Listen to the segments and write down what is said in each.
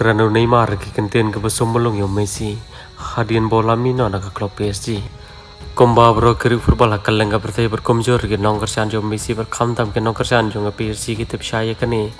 Kerana Neymar kekentian ke besombelong yo Messi hadian bola mino naga klub PSG. Komba bro kiri football hakal lengga pertai berkomjor ke nong kerjaan jo Messi berkam tam ke nong kerjaan jo PSG ke tip syaya kene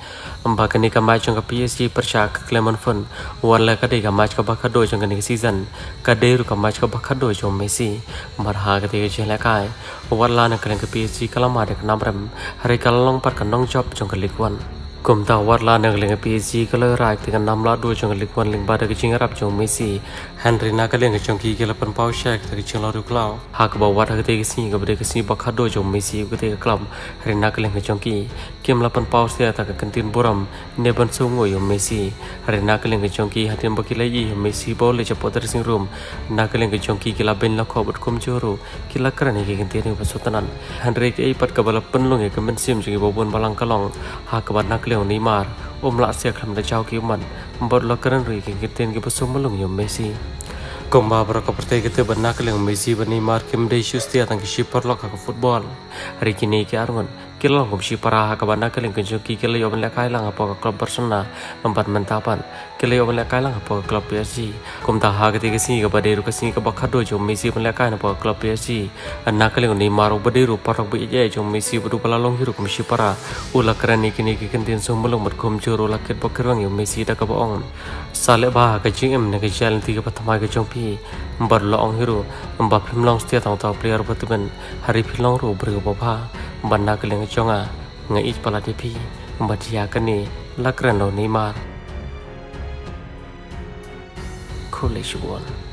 amba kene ka match jo PSG percaya ke Clement Fun warla ka dega match ka bakha do jo kene season ka deru ka match ka bakha do jo Messi marha ke dega jela kai warla na kene ke PSG kalam ada ke nabram hari kalong par ke nong job jo ke League 1 Kumta warla nang lenga PSG kala raik dengan enam la dua jong ling pada kecing rap jong Messi Henry nak lenga jong ki kala pen pau shek tak jong klau. Hak bawa tak te ke sini ke bede ke sini bakha do jong Messi ke klam. Henry nak lenga jong ki kem la pen pau se tak kentin buram ne ban sungo yo Messi Henry nak lenga jong ki hatin baki lagi Messi bol le chapo sing ki ben lako khobot kum joro kila karan ke kentin ni pasotanan Henry ke ipat kabala pen long ke men sim jong bobon balang kalong hak ba nak Leonimar umlaksia khamda chawki man bor lakran ri ke giten ke basum malung yom Messi komba berapa pertai kita benak leng Messi bani mar kem de shusti atang ke shipper lokak football hari kini ke arwan kila ngom si para ka bana kala kun ki kila yo ben kai lang apa klub Barcelona empat mentapan. Kila yo ben kai lang apa klub PSG kum ta ha ke si ka bade ru ka si ka bakha do jo Messi ben kai apa klub PSG anna kala ni maru bade ru par bu je jo Messi bu pala long hiru kum si para ula krani kini ki kin tin so mulung mat kum juro laket bakirwang yo Messi da ka ba ong. Sale ba ka jing ne ka jal ti ka patama ka jong pi bar lo ong hiru mba phim long stia tang ta player batuben hari philong ru ber bandakling chonga nga ich palatipi bachiakani lakrano neymar college one